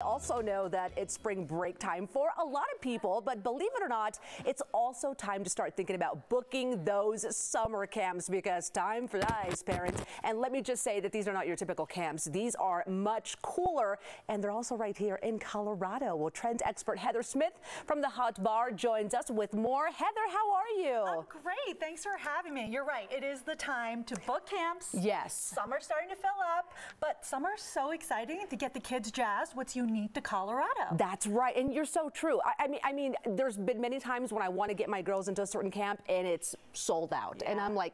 Also know that it's spring break time for a lot of people, but believe it or not, it's also time to start thinking about booking those summer camps because time flies, parents. And let me just say that these are not your typical camps. These are much cooler, and they're also right here in Colorado. Well, trend expert Heather Smith from the Haute Bar joins us with more. Heather, how are you? I'm great. Thanks for having me. You're right. It is the time to book camps. Yes. Summer's starting to fill up, but summer's so exciting to get the kids jazzed. What's unique to Colorado. That's right, and you're so true. I, I mean, I mean, there's been many times when I want to get my girls into a certain camp and it's sold out, yeah. and I'm like.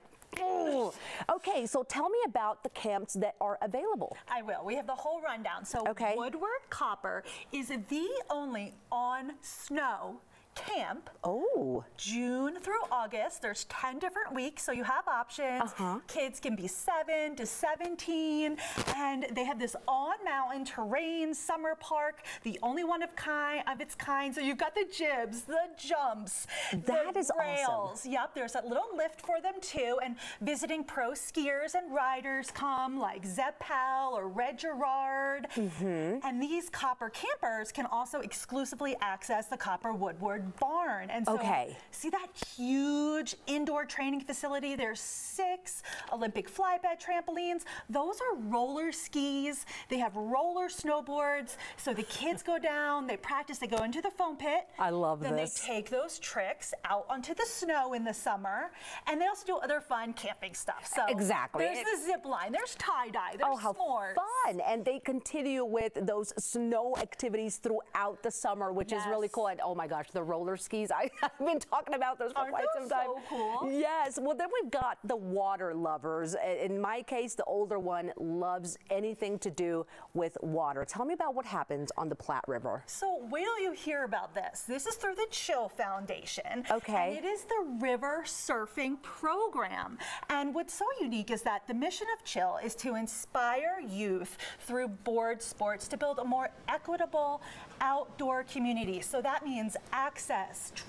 Okay, so tell me about the camps that are available. I will. We have the whole rundown. So okay. Woodward Copper is the only on snow camp. Oh. June through August. There's 10 different weeks, so you have options. Uh -huh. Kids can be 7 to 17, and they have this on-mountain terrain summer park, the only one of kind of its kind. So you've got the jibs, the jumps, that the is rails. Awesome. Yep, there's a little lift for them too, and visiting pro skiers and riders come like Zeb Powell or Red Gerard. Mm -hmm. And these copper campers can also exclusively access the Copper Woodward barn. And so okay. see that huge indoor training facility? There's six Olympic flybed trampolines. Those are roller skis. They have roller snowboards. So the kids go down, they practice, they go into the foam pit. I love then this. Then they take those tricks out onto the snow in the summer. And they also do other fun camping stuff. So exactly. There's the zip line, there's tie-dye, there's oh, how s'mores. fun. And they continue with those snow activities throughout the summer, which yes. is really cool. And oh my gosh, the roller skis. I, have been talking about those for Aren't quite some time. so cool? Yes. Well, then we've got the water lovers. In my case, the older one loves anything to do with water. Tell me about what happens on the Platte River. So wait till you hear about this. This is through the Chill Foundation. Okay. And it is the river surfing program. And what's so unique is that the mission of Chill is to inspire youth through board sports to build a more equitable outdoor community. So that means access,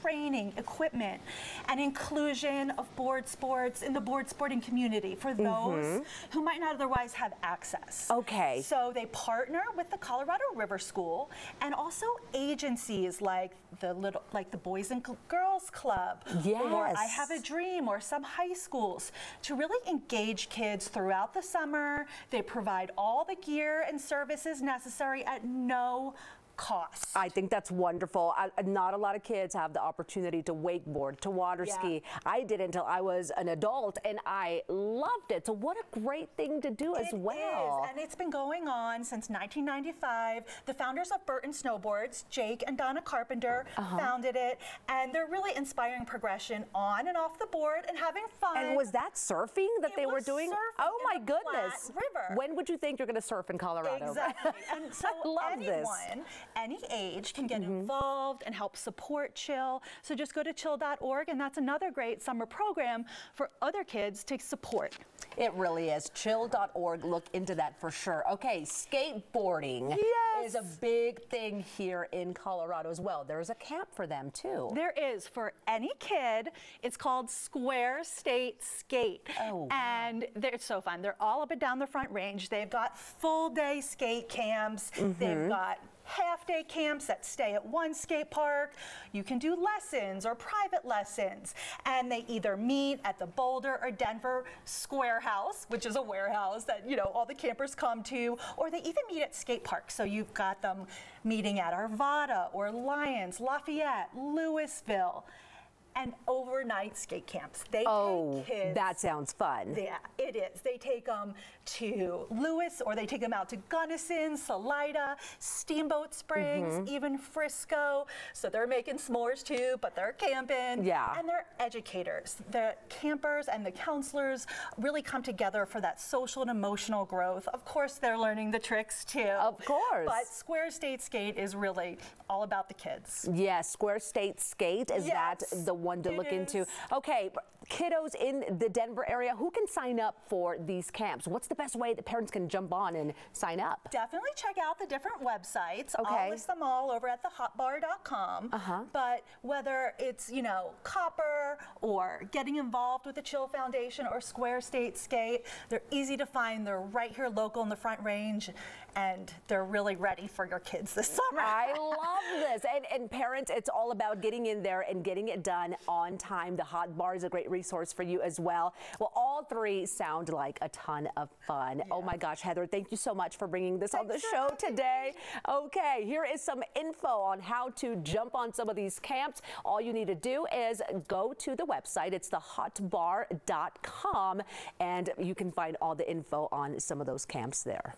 training, equipment, and inclusion of board sports in the board sporting community for those mm -hmm. who might not otherwise have access. Okay. So they partner with the Colorado River School and also agencies like the little like the Boys and Girls Club yes. or I Have a Dream or some high schools to really engage kids throughout the summer. They provide all the gear and services necessary at no cost. I think that's wonderful. I, not a lot of kids have the opportunity to wakeboard, to water yeah. ski. I did until I was an adult and I loved it. So what a great thing to do it as well. Is, and it's been going on since 1995. The founders of Burton Snowboards, Jake and Donna Carpenter, uh -huh. founded it and they're really inspiring progression on and off the board and having fun. And was that surfing that it they were doing? Oh my goodness. River. When would you think you're going to surf in Colorado? Exactly. and so I love anyone, this any age can get mm -hmm. involved and help support Chill. So just go to chill.org, and that's another great summer program for other kids to support. It really is. Chill.org, look into that for sure. Okay, skateboarding yes. is a big thing here in Colorado as well. There's a camp for them too. There is for any kid. It's called Square State Skate. Oh, wow. And it's so fun. They're all up and down the Front Range. They've got full day skate camps. Mm -hmm. They've got half day camps that stay at one skate park. You can do lessons or private lessons. And they either meet at the Boulder or Denver Square House, which is a warehouse that, you know, all the campers come to, or they even meet at skate parks. So you've got them meeting at Arvada or Lyons, Lafayette, Louisville and overnight skate camps. They oh, take kids. that sounds fun. Yeah, it is. They take them to Lewis or they take them out to Gunnison, Salida, Steamboat Springs, mm -hmm. even Frisco. So they're making s'mores too, but they're camping. Yeah. And they're educators. The campers and the counselors really come together for that social and emotional growth. Of course, they're learning the tricks too. Of course. But Square State Skate is really all about the kids. Yes, Square State Skate, is yes. that the one to it look is. into. Okay, kiddos in the Denver area, who can sign up for these camps? What's the best way that parents can jump on and sign up? Definitely check out the different websites. Okay. I'll list them all over at thehautebar.com. Uh-huh. But whether it's, you know, Copper or getting involved with the Chill Foundation or Square State Skate, they're easy to find. They're right here local in the Front Range. and they're really ready for your kids this summer. I love this. And, and parents, it's all about getting in there and getting it done on time. The Haute Bar is a great resource for you as well. Well, all three sound like a ton of fun. Oh my gosh, Heather, thank you so much for bringing this on the show today. Okay, here is some info on how to jump on some of these camps. All you need to do is go to the website. It's thehautebar.com and you can find all the info on some of those camps there.